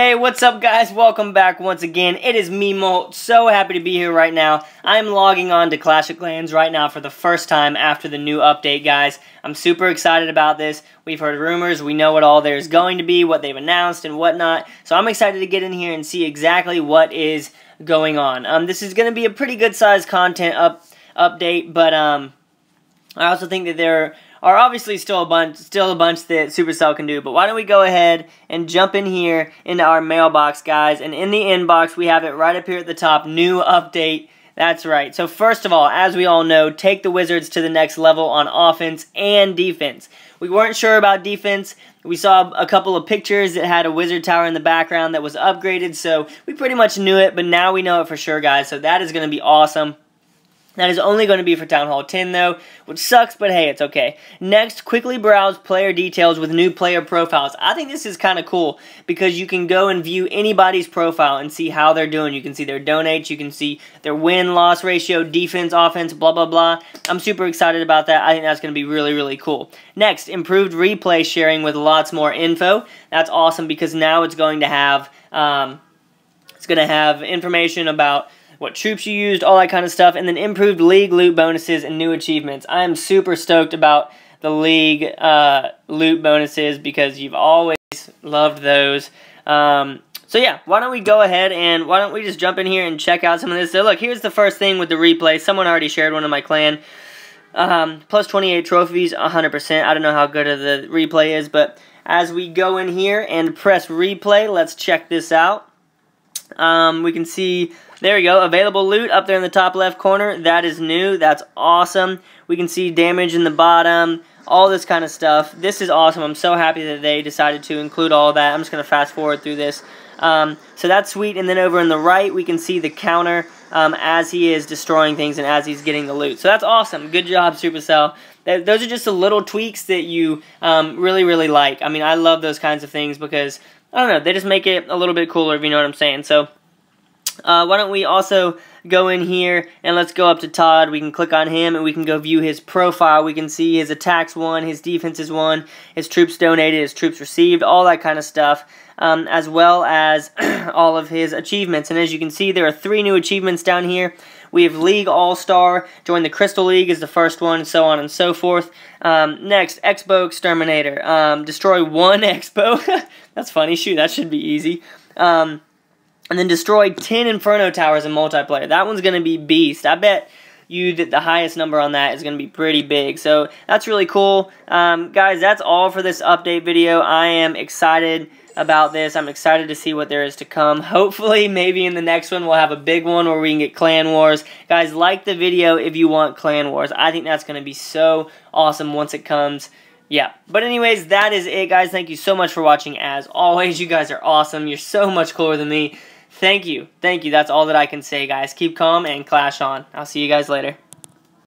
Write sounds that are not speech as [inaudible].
Hey, what's up guys? Welcome back once again. It is me, Molt. So happy to be here right now. I'm logging on to Clash of Clans right now for the first time after the new update, guys. I'm super excited about this. We've heard rumors. We know what all there's going to be, what they've announced and whatnot. So I'm excited to get in here and see exactly what is going on. Um, this is going to be a pretty good sized content up update, but um, I also think that there are obviously still a bunch, still a bunch that Supercell can do. But why don't we go ahead and jump in here into our mailbox, guys? And in the inbox, we have it right up here at the top, new update. That's right. So first of all, as we all know, take the Wizards to the next level on offense and defense. We weren't sure about defense. We saw a couple of pictures that had a wizard tower in the background that was upgraded, so we pretty much knew it, but now we know it for sure, guys. So that is going to be awesome. That is only going to be for Town Hall 10, though, which sucks, but hey, it's okay. Next, quickly browse player details with new player profiles. I think this is kind of cool because you can go and view anybody's profile and see how they're doing. You can see their donates, you can see their win-loss ratio, defense, offense, blah, blah, blah. I'm super excited about that. I think that's going to be really, really cool. Next, improved replay sharing with lots more info. That's awesome because now it's going to have... Um, it's going to have information about what troops you used, all that kind of stuff, and then improved league loot bonuses and new achievements. I am super stoked about the league uh, loot bonuses because you've always loved those. Um, so yeah, why don't we go ahead and why don't we just jump in here and check out some of this. So look, here's the first thing with the replay. Someone already shared one in my clan. Um, plus 28 trophies, 100%. I don't know how good of the replay is, but as we go in here and press replay, let's check this out. Um, we can see there we go. Available loot up there in the top left corner. That is new. That's awesome. We can see damage in the bottom. All this kind of stuff. This is awesome. I'm so happy that they decided to include all that. I'm just going to fast forward through this. Um, so that's sweet. And then over in the right, we can see the counter um, as he is destroying things and as he's getting the loot. So that's awesome. Good job, Supercell. Those are just the little tweaks that you um, really, really like. I mean, I love those kinds of things because, I don't know, they just make it a little bit cooler, if you know what I'm saying. So uh, why don't we also go in here and let's go up to Todd. We can click on him and we can go view his profile. We can see his attacks won, his defenses won, his troops donated, his troops received, all that kind of stuff, um, as well as [clears throat] all of his achievements. And as you can see, there are three new achievements down here. We have League All-Star, join the Crystal League is the first one, so on and so forth. Um, next, X-Bow Exterminator. Um, destroy one [laughs] X-Bow. [laughs] That's funny. Shoot, that should be easy. Um, and then destroy 10 Inferno Towers in multiplayer. That one's going to be beast. I bet you that the highest number on that is going to be pretty big. So that's really cool. Um, guys, that's all for this update video. I am excited about this. I'm excited to see what there is to come. Hopefully, maybe in the next one, we'll have a big one where we can get Clan Wars. Guys, like the video if you want Clan Wars. I think that's going to be so awesome once it comes. Yeah, but anyways, that is it, guys. Thank you so much for watching. As always, you guys are awesome. You're so much cooler than me. Thank you. Thank you. That's all that I can say, guys. Keep calm and clash on. I'll see you guys later.